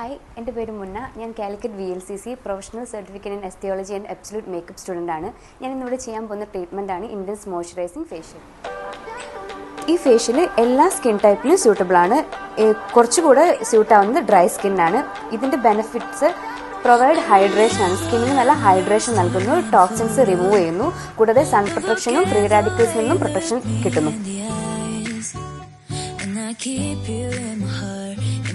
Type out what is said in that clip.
Hi എന്റെ പേര് മുന്ന. ഞാൻ Calicut V L C C professional certificate in esthiology and absolute makeup student ആണ്. ഞാൻ ഇന്നിവിടെ ചെയ്യാൻ പോകുന്ന ട്രീറ്റ്മെന്റ് ആണ് ഇൻഡൻസ് മോയ്സ്ചറൈസിങ് ഫേഷ്യൽ ഈ ഫേഷ്യൽ എല്ലാ സ്കിൻ ടൈപ്പിലും സ്യൂട്ടബിൾ ആണ്. കുറച്ചുകൂടെ സ്യൂട്ട് ആവുന്നത് ഡ്രൈ സ്കിന്നാണ് ഇതിന്റെ ബെനിഫിറ്റ്സ് പ്രൊവൈഡ് ഹൈഡ്രേഷൻ ആണ്. സ്കിന്നിന് നല്ല ഹൈഡ്രേഷൻ നൽകുന്നു ടോക്സിൻസ് റിമൂവ് ചെയ്യുന്നു കൂടാതെ സൺ പ്രൊട്ടക്ഷനും ഫ്രീ റാഡിക്കൽസിൽ നിന്നും പ്രൊട്ടക്ഷൻ കിട്ടുന്നു.